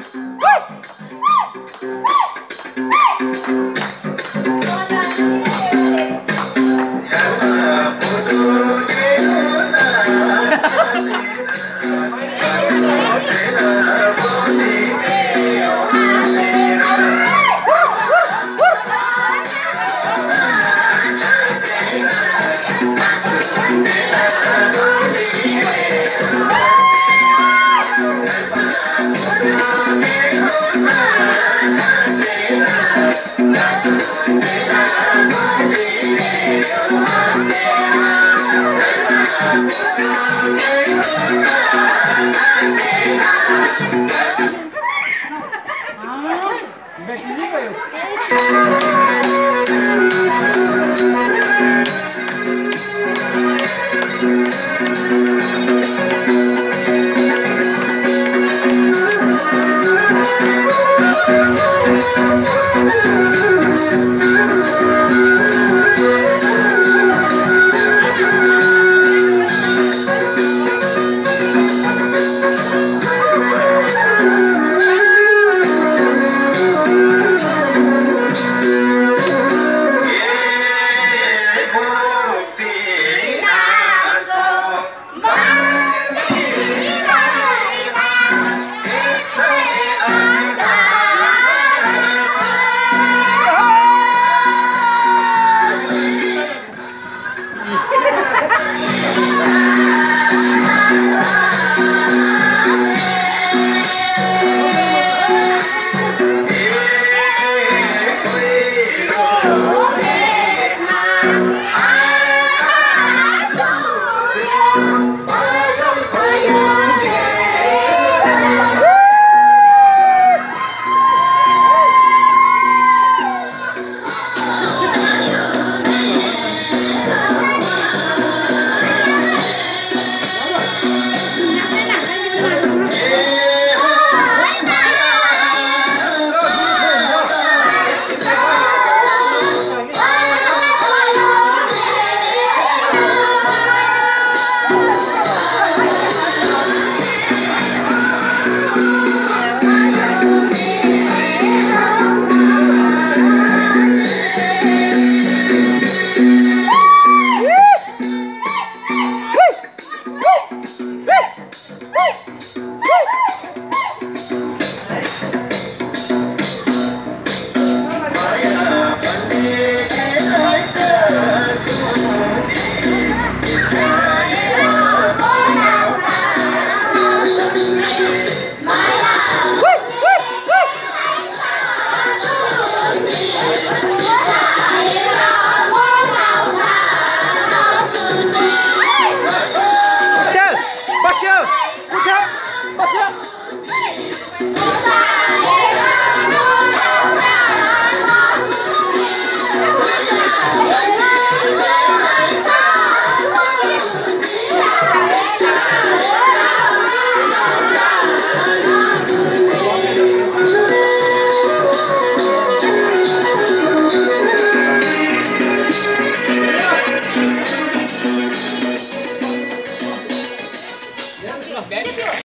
Yeah. Beşinci kayıp.